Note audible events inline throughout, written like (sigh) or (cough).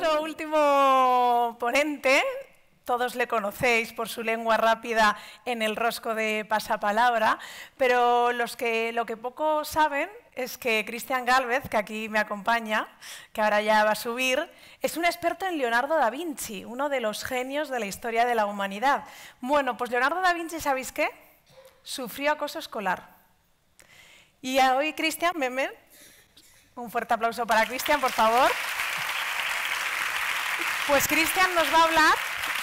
nuestro último ponente. Todos le conocéis por su lengua rápida en el rosco de pasapalabra, pero los que, lo que poco saben es que Cristian Galvez, que aquí me acompaña, que ahora ya va a subir, es un experto en Leonardo da Vinci, uno de los genios de la historia de la humanidad. Bueno, pues Leonardo da Vinci, ¿sabéis qué? Sufrió acoso escolar. Y hoy Cristian, meme, un fuerte aplauso para Cristian, por favor. Pues Cristian nos va a hablar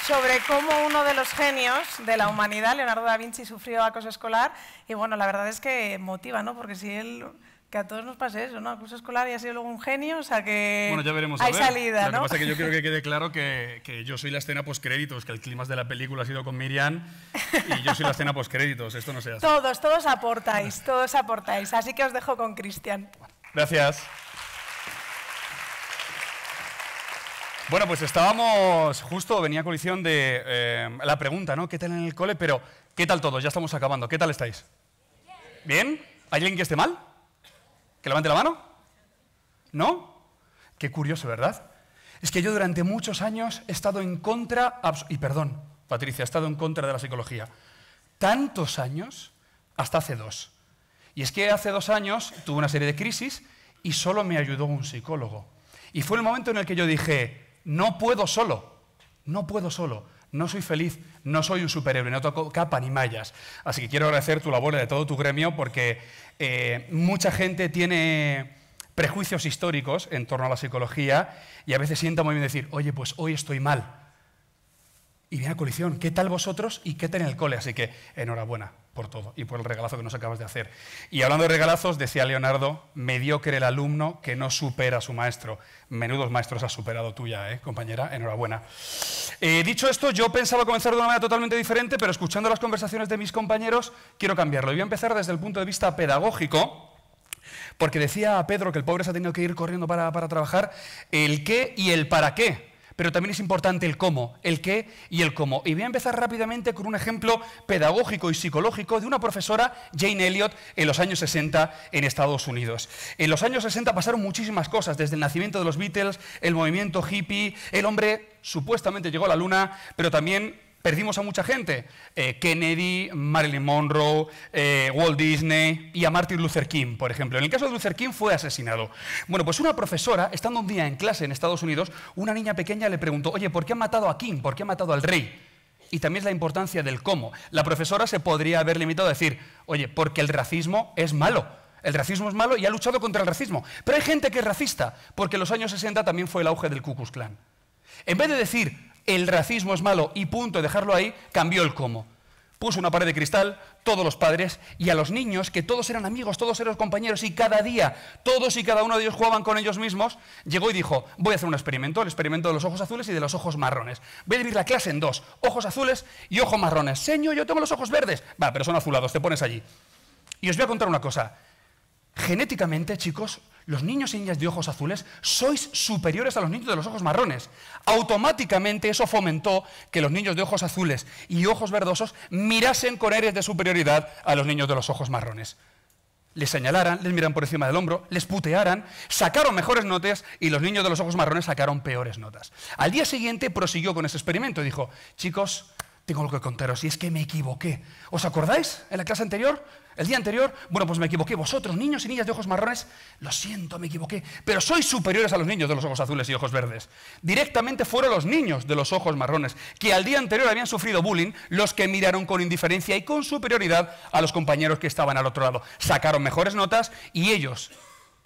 sobre cómo uno de los genios de la humanidad, Leonardo da Vinci, sufrió acoso escolar. Y bueno, la verdad es que motiva, ¿no? Porque si él que a todos nos pase eso, ¿no? Acoso escolar y ha sido luego un genio, o sea que bueno, ya veremos hay a ver. salida, Lo ¿no? que pasa es que yo quiero que quede (laughs) claro que, que yo soy la escena postcréditos, que el clima de la película ha sido con Miriam y yo soy la escena postcréditos, esto no se hace. Todos, todos aportáis, todos aportáis. Así que os dejo con Cristian. Gracias. Bueno, pues estábamos, justo venía colisión de eh, la pregunta, ¿no? ¿Qué tal en el cole? Pero, ¿qué tal todos? Ya estamos acabando. ¿Qué tal estáis? ¿Bien? ¿Hay alguien que esté mal? ¿Que levante la mano? ¿No? Qué curioso, ¿verdad? Es que yo durante muchos años he estado en contra, y perdón, Patricia, he estado en contra de la psicología. Tantos años, hasta hace dos. Y es que hace dos años tuve una serie de crisis y solo me ayudó un psicólogo. Y fue el momento en el que yo dije, no puedo solo, no puedo solo, no soy feliz, no soy un superhéroe, no toco capa ni mallas. Así que quiero agradecer tu labor y de todo tu gremio porque eh, mucha gente tiene prejuicios históricos en torno a la psicología y a veces sienta muy bien decir, oye, pues hoy estoy mal. Y viene a colisión, ¿qué tal vosotros y qué tal en el cole? Así que enhorabuena por todo y por el regalazo que nos acabas de hacer. Y hablando de regalazos, decía Leonardo, mediocre el alumno que no supera a su maestro. Menudos maestros has superado tú ya, ¿eh, compañera? Enhorabuena. Eh, dicho esto, yo pensaba comenzar de una manera totalmente diferente, pero escuchando las conversaciones de mis compañeros, quiero cambiarlo. Y voy a empezar desde el punto de vista pedagógico, porque decía Pedro que el pobre se ha tenido que ir corriendo para, para trabajar, el qué y el para qué. Pero también es importante el cómo, el qué y el cómo. Y voy a empezar rápidamente con un ejemplo pedagógico y psicológico de una profesora, Jane Elliot, en los años 60 en Estados Unidos. En los años 60 pasaron muchísimas cosas, desde el nacimiento de los Beatles, el movimiento hippie, el hombre supuestamente llegó a la luna, pero también perdimos a mucha gente. Eh, Kennedy, Marilyn Monroe, eh, Walt Disney y a Martin Luther King, por ejemplo. En el caso de Luther King fue asesinado. Bueno, pues una profesora, estando un día en clase en Estados Unidos, una niña pequeña le preguntó, oye, ¿por qué han matado a King? ¿Por qué han matado al rey? Y también es la importancia del cómo. La profesora se podría haber limitado a decir, oye, porque el racismo es malo. El racismo es malo y ha luchado contra el racismo. Pero hay gente que es racista, porque en los años 60 también fue el auge del Ku Klux Klan. En vez de decir el racismo es malo y punto, dejarlo ahí, cambió el cómo. Puso una pared de cristal, todos los padres, y a los niños, que todos eran amigos, todos eran compañeros, y cada día todos y cada uno de ellos jugaban con ellos mismos, llegó y dijo, voy a hacer un experimento, el experimento de los ojos azules y de los ojos marrones. Voy a dividir la clase en dos, ojos azules y ojos marrones. Señor, yo tengo los ojos verdes. Va, pero son azulados, te pones allí. Y os voy a contar una cosa. Genéticamente, chicos, los niños y niñas de ojos azules sois superiores a los niños de los ojos marrones. Automáticamente eso fomentó que los niños de ojos azules y ojos verdosos mirasen con aires de superioridad a los niños de los ojos marrones. Les señalaran, les miran por encima del hombro, les putearan, sacaron mejores notas y los niños de los ojos marrones sacaron peores notas. Al día siguiente prosiguió con ese experimento y dijo, chicos, tengo algo que contaros y es que me equivoqué. ¿Os acordáis en la clase anterior? El día anterior, bueno, pues me equivoqué. Vosotros, niños y niñas de ojos marrones, lo siento, me equivoqué. Pero sois superiores a los niños de los ojos azules y ojos verdes. Directamente fueron los niños de los ojos marrones, que al día anterior habían sufrido bullying, los que miraron con indiferencia y con superioridad a los compañeros que estaban al otro lado. Sacaron mejores notas y ellos,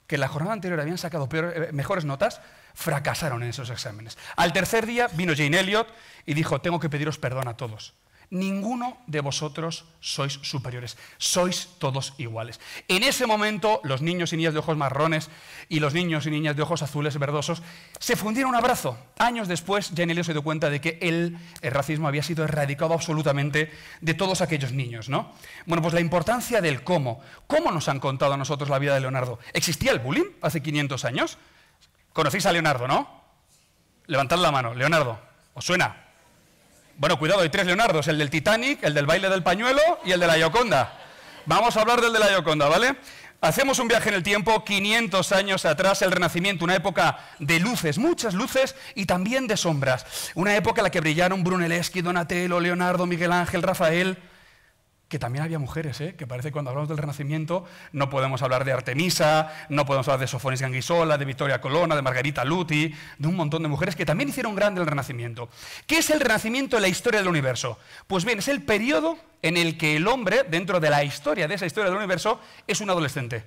que en la jornada anterior habían sacado eh, mejores notas, fracasaron en esos exámenes. Al tercer día vino Jane Elliot y dijo, tengo que pediros perdón a todos. Ninguno de vosotros sois superiores, sois todos iguales. En ese momento, los niños y niñas de ojos marrones y los niños y niñas de ojos azules verdosos se fundieron un abrazo. Años después, Jane Elliot se dio cuenta de que el, el racismo había sido erradicado absolutamente de todos aquellos niños. ¿no? Bueno, pues la importancia del cómo. ¿Cómo nos han contado a nosotros la vida de Leonardo? ¿Existía el bullying hace 500 años? ¿Conocéis a Leonardo, no? Levantad la mano. Leonardo, ¿os suena? Bueno, cuidado, hay tres Leonardos, el del Titanic, el del baile del pañuelo y el de la Gioconda. Vamos a hablar del de la Gioconda, ¿vale? Hacemos un viaje en el tiempo 500 años atrás, el Renacimiento, una época de luces, muchas luces y también de sombras. Una época en la que brillaron Brunelleschi, Donatello, Leonardo, Miguel Ángel, Rafael que también había mujeres, ¿eh? que parece que cuando hablamos del Renacimiento no podemos hablar de Artemisa, no podemos hablar de Sofonis Ganguisola, de Victoria Colonna, de Margarita Luti, de un montón de mujeres que también hicieron grande el Renacimiento. ¿Qué es el Renacimiento en la historia del universo? Pues bien, es el periodo en el que el hombre, dentro de la historia, de esa historia del universo, es un adolescente.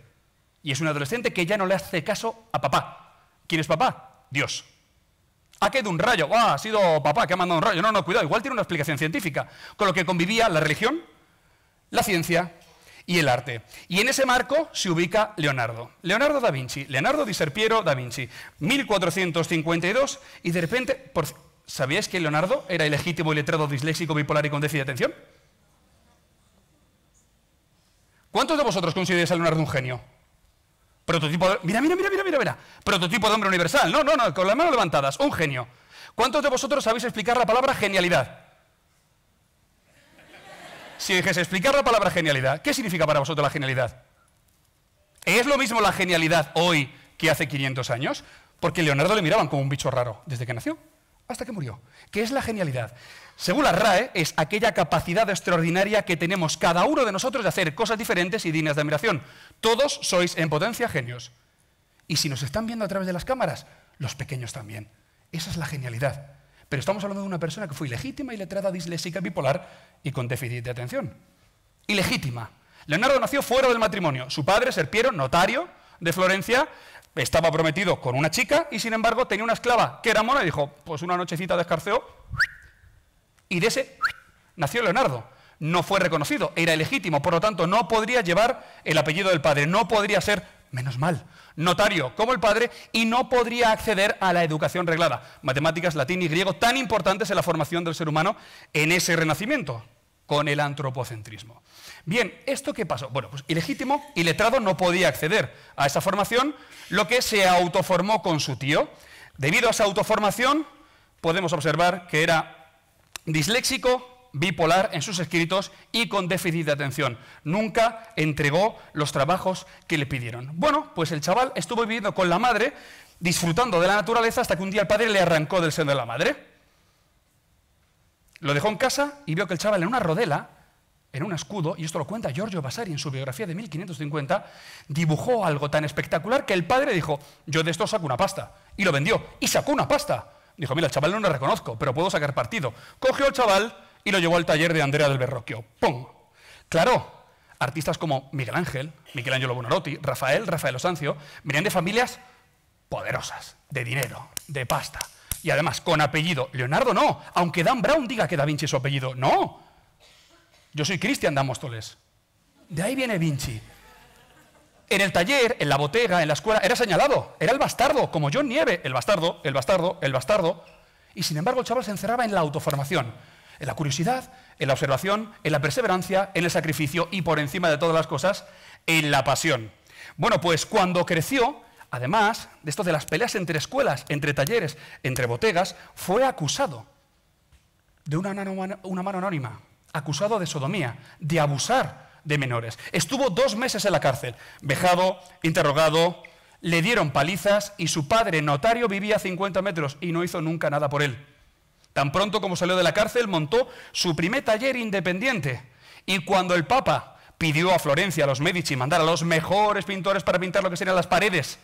Y es un adolescente que ya no le hace caso a papá. ¿Quién es papá? Dios. Ha caído un rayo. Ah, ha sido papá que ha mandado un rayo. No, no, cuidado, igual tiene una explicación científica. Con lo que convivía la religión, la ciencia y el arte. Y en ese marco se ubica Leonardo. Leonardo da Vinci, Leonardo di Serpiero da Vinci, 1452, y de repente, ¿sabíais que Leonardo era ilegítimo, letrado, disléxico, bipolar y con déficit de atención? ¿Cuántos de vosotros consideráis a Leonardo un genio? Prototipo de... Mira, mira, mira, mira, mira. Prototipo de hombre universal. No, no, no, con las manos levantadas. Un genio. ¿Cuántos de vosotros sabéis explicar la palabra genialidad? Si dijese explicar la palabra genialidad, ¿qué significa para vosotros la genialidad? ¿Es lo mismo la genialidad hoy que hace 500 años? Porque Leonardo le miraban como un bicho raro desde que nació hasta que murió. ¿Qué es la genialidad? Según la RAE, es aquella capacidad extraordinaria que tenemos cada uno de nosotros de hacer cosas diferentes y dignas de admiración. Todos sois en potencia genios. Y si nos están viendo a través de las cámaras, los pequeños también. Esa es la genialidad. Pero estamos hablando de una persona que fue ilegítima, iletrada, disléxica, bipolar y con déficit de atención. Ilegítima. Leonardo nació fuera del matrimonio. Su padre, Serpiero, notario de Florencia, estaba prometido con una chica y sin embargo tenía una esclava que era mona y dijo, pues una nochecita descarceó y de ese nació Leonardo. No fue reconocido, era ilegítimo, por lo tanto no podría llevar el apellido del padre, no podría ser, menos mal, notario como el padre y no podría acceder a la educación reglada. Matemáticas, latín y griego tan importantes en la formación del ser humano en ese renacimiento con el antropocentrismo. Bien, ¿esto qué pasó? Bueno, pues ilegítimo y letrado no podía acceder a esa formación, lo que se autoformó con su tío. Debido a esa autoformación, podemos observar que era disléxico, bipolar en sus escritos y con déficit de atención. Nunca entregó los trabajos que le pidieron. Bueno, pues el chaval estuvo viviendo con la madre, disfrutando de la naturaleza, hasta que un día el padre le arrancó del seno de la madre. Lo dejó en casa y vio que el chaval en una rodela, en un escudo, y esto lo cuenta Giorgio Vasari en su biografía de 1550, dibujó algo tan espectacular que el padre dijo, yo de esto saco una pasta. Y lo vendió. Y sacó una pasta. Dijo, mira, el chaval no lo reconozco, pero puedo sacar partido. Cogió al chaval y lo llevó al taller de Andrea del Berroquio. ¡Pum! Claro, artistas como Miguel Ángel, Michelangelo Buonarroti, Rafael, Rafael Osancio, venían de familias poderosas, de dinero, de pasta. Y además, con apellido. Leonardo no, aunque Dan Brown diga que Da Vinci es su apellido. No. Yo soy Cristian Damóstoles. De ahí viene Vinci. En el taller, en la botega, en la escuela, era señalado. Era el bastardo, como John Nieve. El bastardo, el bastardo, el bastardo. Y sin embargo, el chaval se encerraba en la autoformación. En la curiosidad, en la observación, en la perseverancia, en el sacrificio y por encima de todas las cosas, en la pasión. Bueno, pues cuando creció, además de esto de las peleas entre escuelas, entre talleres, entre botegas, fue acusado de una, una mano anónima, acusado de sodomía, de abusar de menores. Estuvo dos meses en la cárcel, vejado, interrogado, le dieron palizas y su padre, notario, vivía a 50 metros y no hizo nunca nada por él. Tan pronto como salió de la cárcel, montó su primer taller independiente. Y cuando el Papa pidió a Florencia, a los Medici, mandar a los mejores pintores para pintar lo que serían las paredes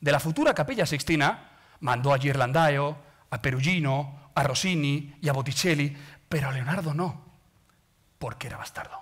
de la futura capilla sixtina, mandó a Ghirlandaio, a Perugino, a Rossini y a Botticelli, pero a Leonardo no, porque era bastardo.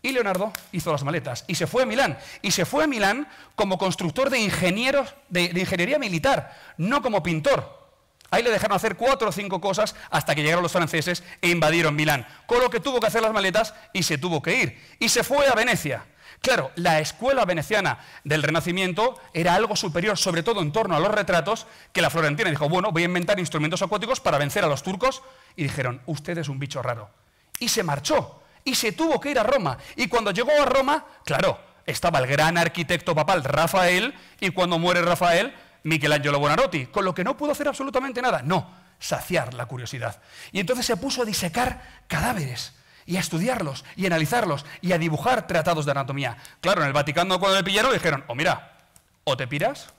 Y Leonardo hizo las maletas y se fue a Milán. Y se fue a Milán como constructor de ingenieros de, de ingeniería militar, no como pintor. Ahí le dejaron hacer cuatro o cinco cosas hasta que llegaron los franceses e invadieron Milán. Con lo que tuvo que hacer las maletas y se tuvo que ir. Y se fue a Venecia. Claro, la escuela veneciana del Renacimiento era algo superior, sobre todo en torno a los retratos, que la florentina dijo, bueno, voy a inventar instrumentos acuáticos para vencer a los turcos. Y dijeron, usted es un bicho raro. Y se marchó. Y se tuvo que ir a Roma. Y cuando llegó a Roma, claro, estaba el gran arquitecto papal Rafael, y cuando muere Rafael, Michelangelo Buonarroti, con lo que no pudo hacer absolutamente nada. No, saciar la curiosidad. Y entonces se puso a disecar cadáveres. y a estudiarlos y a analizarlos y a dibujar tratados de anatomía. Claro, en el Vaticano cuando le pillaron dijeron, o mira, o te piras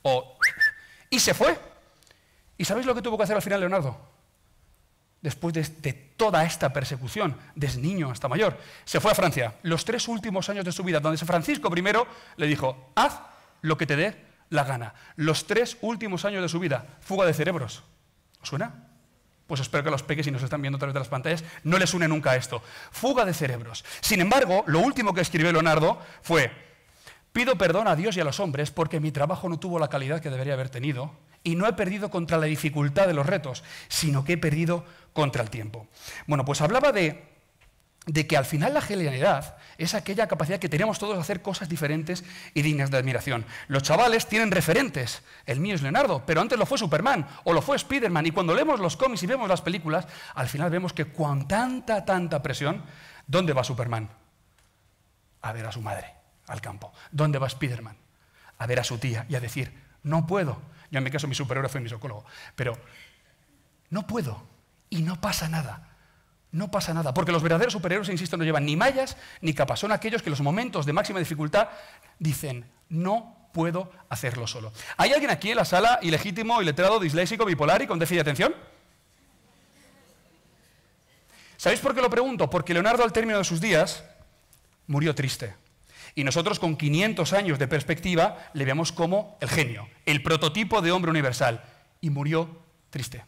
o... Y se fue. ¿Y sabéis lo que tuvo que hacer al final Leonardo? Después de, de, toda esta persecución, desde niño hasta mayor, se fue a Francia. Los tres últimos años de su vida, donde San Francisco I le dijo, haz lo que te dé la gana. Los tres últimos años de su vida, fuga de cerebros. ¿Os suena? Pues espero que los peques, si nos están viendo a través de las pantallas, no les une nunca esto. Fuga de cerebros. Sin embargo, lo último que escribió Leonardo fue, pido perdón a Dios y a los hombres porque mi trabajo no tuvo la calidad que debería haber tenido y no he perdido contra la dificultad de los retos, sino que he perdido contra el tiempo. Bueno, pues hablaba de de que al final la genialidad es aquella capacidad que tenemos todos de hacer cosas diferentes y dignas de admiración. Los chavales tienen referentes, el mío es Leonardo, pero antes lo fue Superman o lo fue Spiderman, y cuando leemos los cómics y vemos las películas, al final vemos que con tanta, tanta presión, ¿dónde va Superman? A ver a su madre, al campo. ¿Dónde va Spiderman? A ver a su tía y a decir, no puedo. Yo en mi caso mi superhéroe fue mi psicólogo, pero no puedo y no pasa nada no pasa nada, porque los verdaderos superhéroes, insisto, no llevan ni mallas ni capas. Son aquellos que en los momentos de máxima dificultad dicen, no puedo hacerlo solo. ¿Hay alguien aquí en la sala ilegítimo, iletrado, disléxico, bipolar y con déficit de atención? ¿Sabéis por qué lo pregunto? Porque Leonardo al término de sus días murió triste. Y nosotros con 500 años de perspectiva le vemos como el genio, el prototipo de hombre universal. Y murió triste.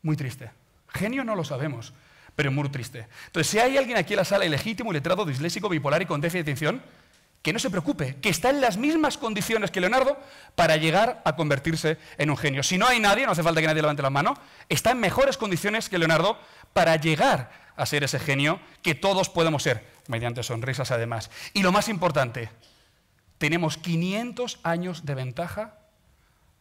Muy triste. Genio no lo sabemos, pero muy triste. Entonces, si hay alguien aquí en la sala ilegítimo, letrado, disléxico, bipolar y con déficit de atención, que no se preocupe, que está en las mismas condiciones que Leonardo para llegar a convertirse en un genio. Si no hay nadie, no hace falta que nadie levante la mano, está en mejores condiciones que Leonardo para llegar a ser ese genio que todos podemos ser, mediante sonrisas además. Y lo más importante, tenemos 500 años de ventaja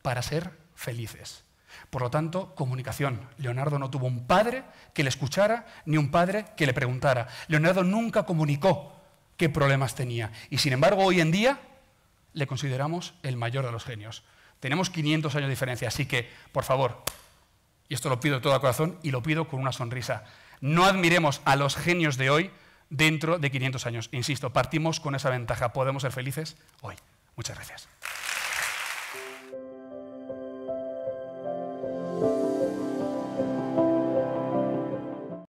para ser felices. Por lo tanto, comunicación. Leonardo no tuvo un padre que le escuchara ni un padre que le preguntara. Leonardo nunca comunicó qué problemas tenía. Y sin embargo, hoy en día le consideramos el mayor de los genios. Tenemos 500 años de diferencia, así que, por favor, y esto lo pido de todo corazón y lo pido con una sonrisa, no admiremos a los genios de hoy dentro de 500 años. Insisto, partimos con esa ventaja. Podemos ser felices hoy. Muchas gracias.